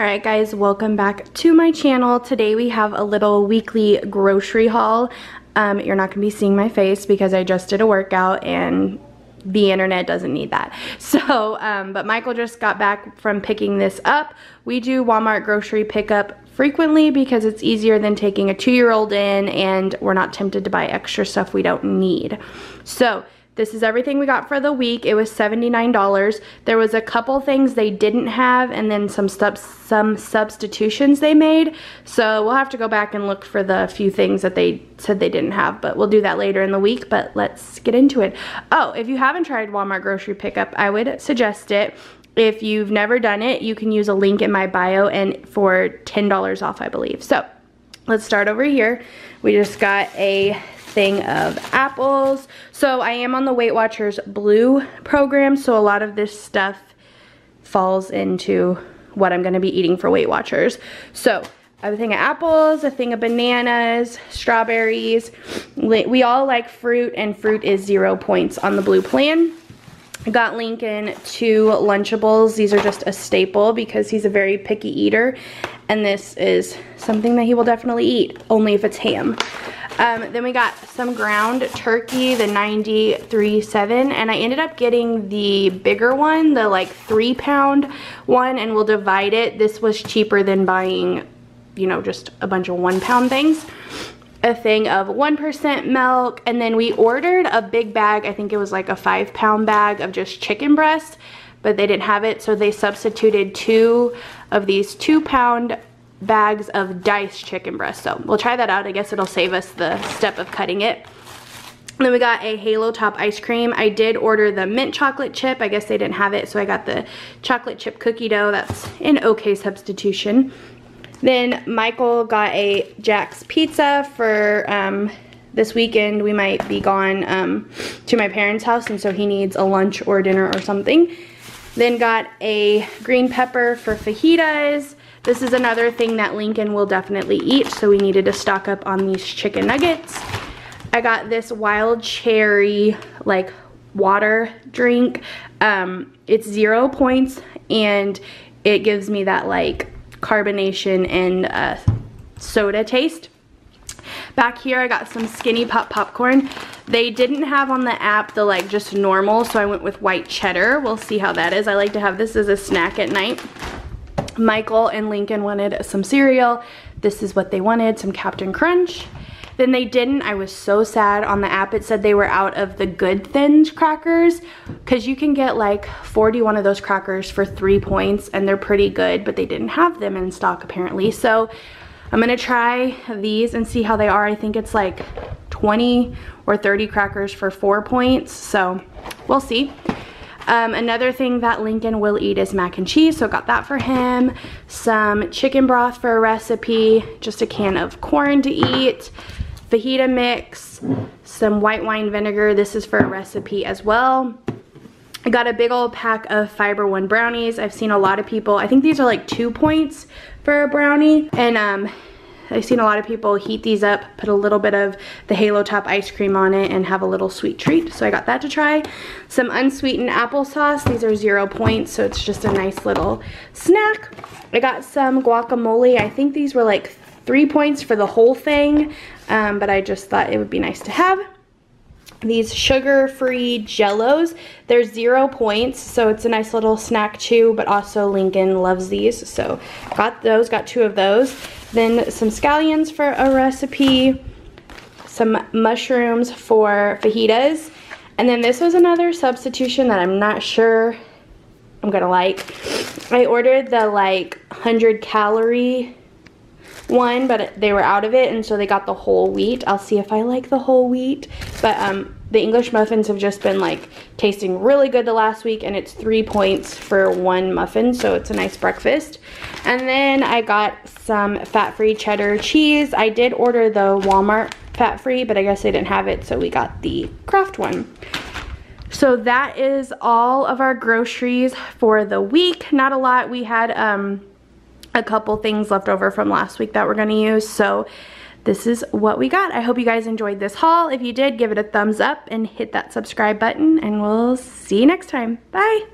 Alright guys, welcome back to my channel. Today we have a little weekly grocery haul. Um, you're not going to be seeing my face because I just did a workout and the internet doesn't need that. So, um, but Michael just got back from picking this up. We do Walmart grocery pickup frequently because it's easier than taking a two-year-old in and we're not tempted to buy extra stuff we don't need. So, this is everything we got for the week. It was $79. There was a couple things they didn't have and then some some substitutions they made. So we'll have to go back and look for the few things that they said they didn't have, but we'll do that later in the week, but let's get into it. Oh, if you haven't tried Walmart grocery pickup, I would suggest it. If you've never done it, you can use a link in my bio and for $10 off, I believe. So let's start over here. We just got a thing of apples. So I am on the Weight Watchers Blue program, so a lot of this stuff falls into what I'm gonna be eating for Weight Watchers. So a thing of apples, a thing of bananas, strawberries. We all like fruit and fruit is zero points on the blue plan. I got Lincoln two Lunchables. These are just a staple because he's a very picky eater. And this is something that he will definitely eat, only if it's ham. Um, then we got some ground turkey, the 93.7, and I ended up getting the bigger one, the like three pound one, and we'll divide it. This was cheaper than buying, you know, just a bunch of one pound things. A thing of 1% milk, and then we ordered a big bag, I think it was like a five pound bag of just chicken breast, but they didn't have it, so they substituted two of these two pound bags of diced chicken breast. So we'll try that out. I guess it'll save us the step of cutting it. And then we got a Halo Top ice cream. I did order the mint chocolate chip. I guess they didn't have it, so I got the chocolate chip cookie dough. That's an okay substitution. Then Michael got a Jack's Pizza for um, this weekend. We might be gone um, to my parents' house, and so he needs a lunch or dinner or something. Then got a green pepper for fajitas. This is another thing that Lincoln will definitely eat, so we needed to stock up on these chicken nuggets. I got this wild cherry, like, water drink. Um, it's zero points, and it gives me that, like, carbonation and uh, soda taste. Back here, I got some Skinny Pop popcorn. They didn't have on the app the, like, just normal, so I went with white cheddar. We'll see how that is. I like to have this as a snack at night. Michael and Lincoln wanted some cereal. This is what they wanted, some Captain Crunch. Then they didn't. I was so sad. On the app, it said they were out of the Good Thins crackers because you can get like 41 of those crackers for three points and they're pretty good, but they didn't have them in stock apparently. So I'm gonna try these and see how they are. I think it's like 20 or 30 crackers for four points. So we'll see. Um, another thing that Lincoln will eat is mac and cheese, so got that for him. Some chicken broth for a recipe, just a can of corn to eat, fajita mix, some white wine vinegar. This is for a recipe as well. I got a big old pack of Fiber One brownies. I've seen a lot of people, I think these are like two points for a brownie. And um, I've seen a lot of people heat these up, put a little bit of the Halo Top ice cream on it and have a little sweet treat. So I got that to try. Some unsweetened applesauce. These are zero points, so it's just a nice little snack. I got some guacamole. I think these were like three points for the whole thing, um, but I just thought it would be nice to have these sugar-free jellos. They're zero points, so it's a nice little snack too, but also Lincoln loves these, so got those, got two of those. Then some scallions for a recipe, some mushrooms for fajitas, and then this was another substitution that I'm not sure I'm gonna like. I ordered the like 100 calorie one, but they were out of it, and so they got the whole wheat. I'll see if I like the whole wheat. But um, the English muffins have just been like tasting really good the last week, and it's three points for one muffin, so it's a nice breakfast. And then I got some fat-free cheddar cheese. I did order the Walmart fat-free, but I guess they didn't have it, so we got the Kraft one. So that is all of our groceries for the week. Not a lot. We had um, a couple things left over from last week that we're going to use. So this is what we got. I hope you guys enjoyed this haul. If you did, give it a thumbs up and hit that subscribe button and we'll see you next time. Bye!